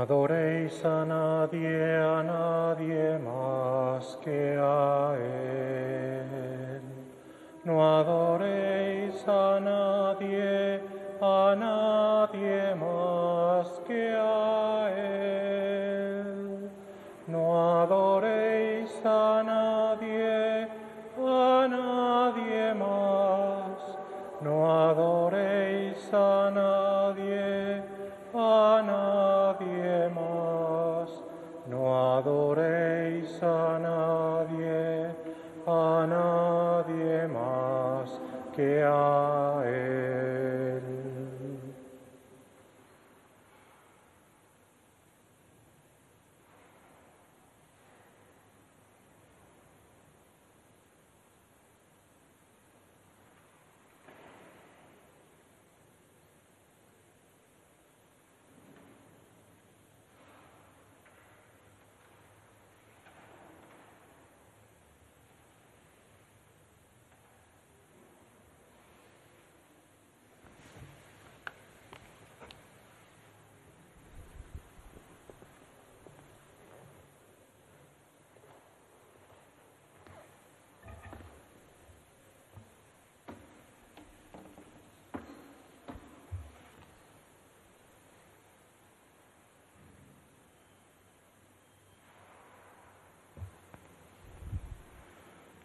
Adoréis a nadie, a nadie más que a Él. No adoréis a nadie, a nadie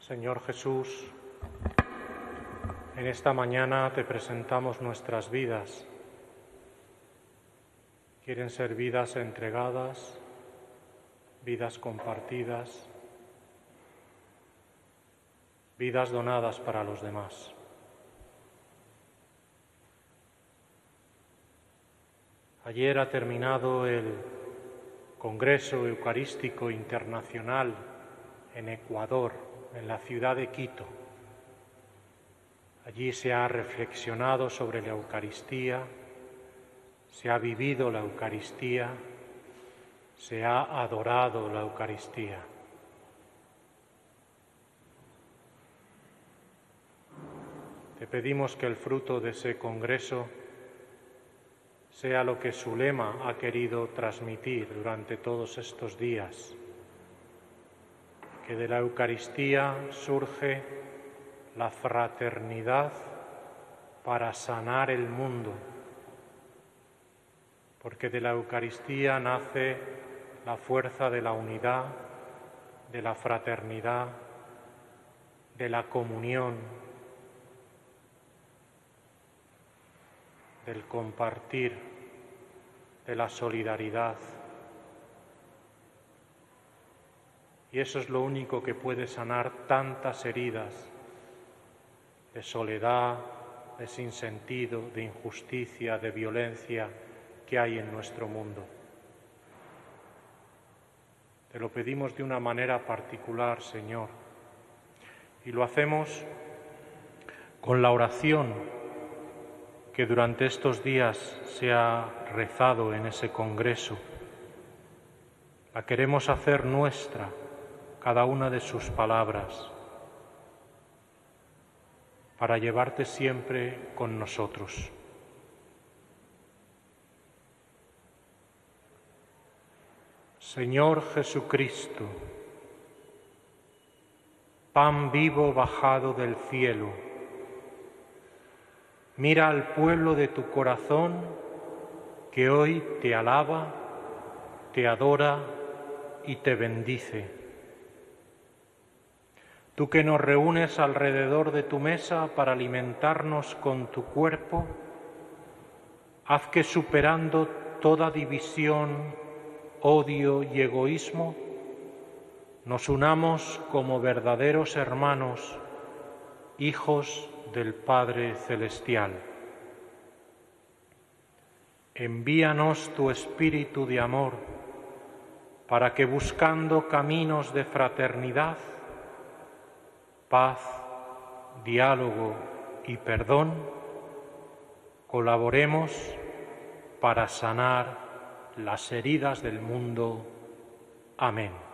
Señor Jesús, en esta mañana te presentamos nuestras vidas. Quieren ser vidas entregadas, vidas compartidas, vidas donadas para los demás. Ayer ha terminado el Congreso Eucarístico Internacional en Ecuador en la ciudad de Quito. Allí se ha reflexionado sobre la Eucaristía, se ha vivido la Eucaristía, se ha adorado la Eucaristía. Te pedimos que el fruto de ese Congreso sea lo que su lema ha querido transmitir durante todos estos días que de la Eucaristía surge la fraternidad para sanar el mundo, porque de la Eucaristía nace la fuerza de la unidad, de la fraternidad, de la comunión, del compartir, de la solidaridad. Y eso es lo único que puede sanar tantas heridas de soledad, de sinsentido, de injusticia, de violencia que hay en nuestro mundo. Te lo pedimos de una manera particular, Señor, y lo hacemos con la oración que durante estos días se ha rezado en ese Congreso. La queremos hacer nuestra cada una de sus palabras para llevarte siempre con nosotros. Señor Jesucristo, pan vivo bajado del cielo, mira al pueblo de tu corazón que hoy te alaba, te adora y te bendice. Tú que nos reúnes alrededor de tu mesa para alimentarnos con tu cuerpo, haz que superando toda división, odio y egoísmo, nos unamos como verdaderos hermanos, hijos del Padre Celestial. Envíanos tu espíritu de amor para que buscando caminos de fraternidad, paz, diálogo y perdón, colaboremos para sanar las heridas del mundo. Amén.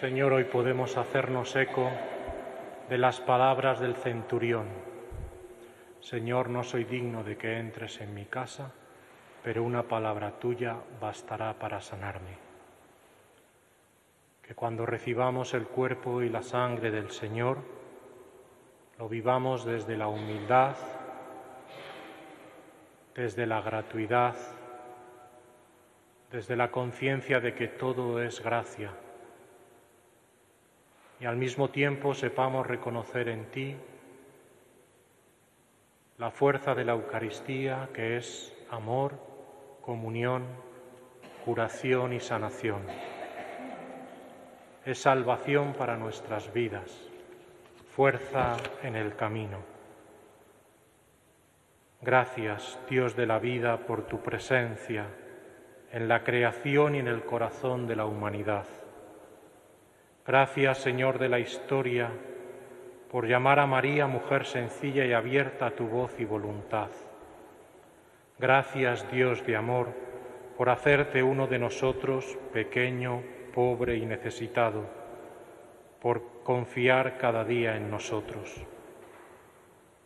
Señor, hoy podemos hacernos eco de las palabras del centurión. Señor, no soy digno de que entres en mi casa, pero una palabra tuya bastará para sanarme. Que cuando recibamos el cuerpo y la sangre del Señor, lo vivamos desde la humildad, desde la gratuidad, desde la conciencia de que todo es gracia y al mismo tiempo sepamos reconocer en ti la fuerza de la Eucaristía que es amor, comunión, curación y sanación. Es salvación para nuestras vidas, fuerza en el camino. Gracias, Dios de la vida, por tu presencia en la creación y en el corazón de la humanidad. Gracias, Señor de la historia, por llamar a María mujer sencilla y abierta a tu voz y voluntad. Gracias, Dios de amor, por hacerte uno de nosotros, pequeño, pobre y necesitado, por confiar cada día en nosotros.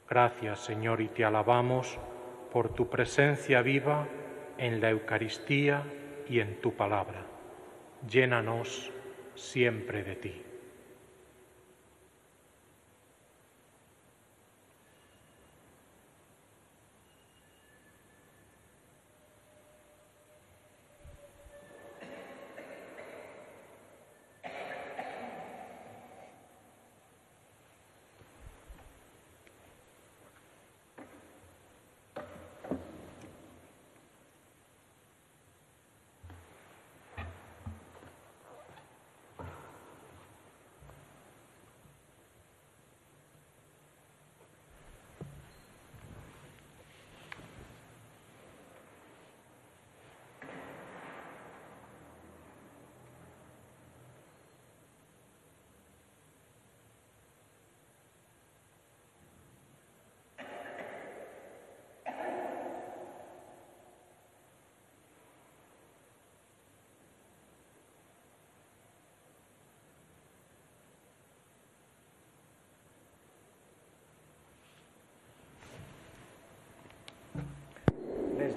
Gracias, Señor, y te alabamos por tu presencia viva en la Eucaristía y en tu palabra. Llénanos siempre de ti.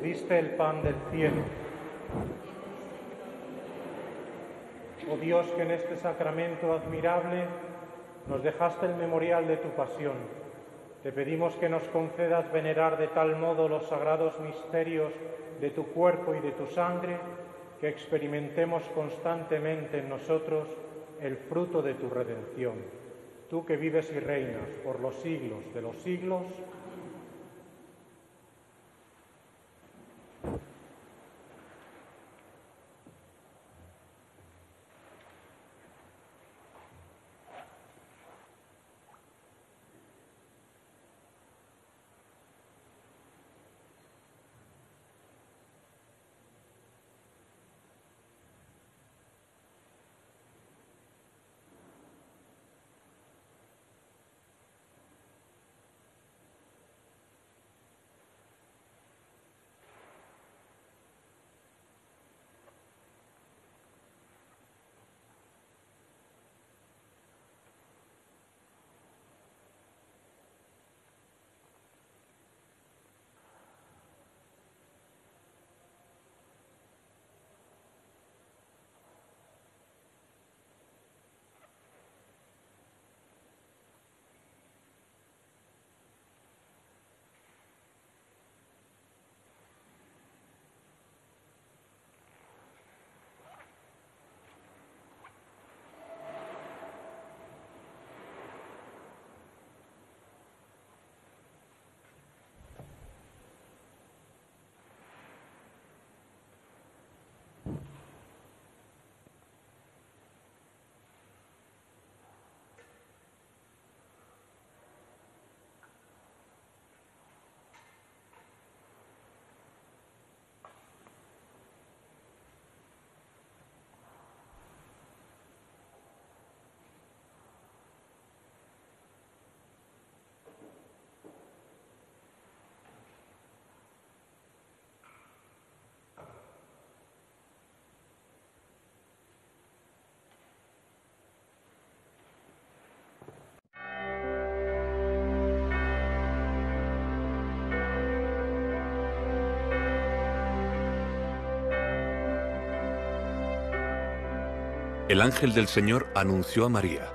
Diste el pan del cielo. Oh Dios, que en este sacramento admirable nos dejaste el memorial de tu pasión. Te pedimos que nos concedas venerar de tal modo los sagrados misterios de tu cuerpo y de tu sangre que experimentemos constantemente en nosotros el fruto de tu redención. Tú que vives y reinas por los siglos de los siglos. El ángel del Señor anunció a María.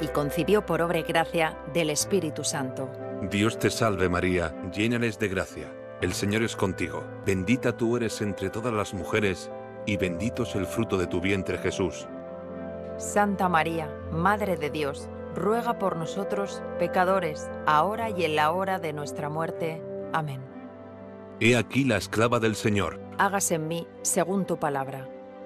Y concibió por obra y gracia del Espíritu Santo. Dios te salve María, llena eres de gracia. El Señor es contigo. Bendita tú eres entre todas las mujeres, y bendito es el fruto de tu vientre Jesús. Santa María, Madre de Dios, ruega por nosotros, pecadores, ahora y en la hora de nuestra muerte. Amén. He aquí la esclava del Señor. Hágase en mí según tu palabra.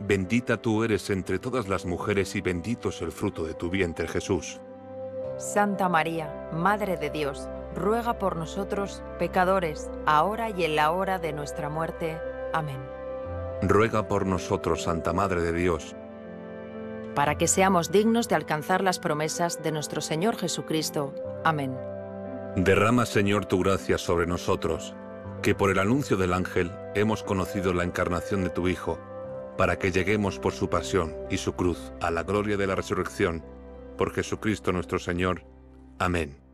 Bendita tú eres entre todas las mujeres y bendito es el fruto de tu vientre Jesús. Santa María, Madre de Dios, ruega por nosotros, pecadores, ahora y en la hora de nuestra muerte. Amén. Ruega por nosotros, Santa Madre de Dios, para que seamos dignos de alcanzar las promesas de nuestro Señor Jesucristo. Amén. Derrama, Señor, tu gracia sobre nosotros, que por el anuncio del ángel hemos conocido la encarnación de tu Hijo, para que lleguemos por su pasión y su cruz a la gloria de la resurrección, por Jesucristo nuestro Señor. Amén.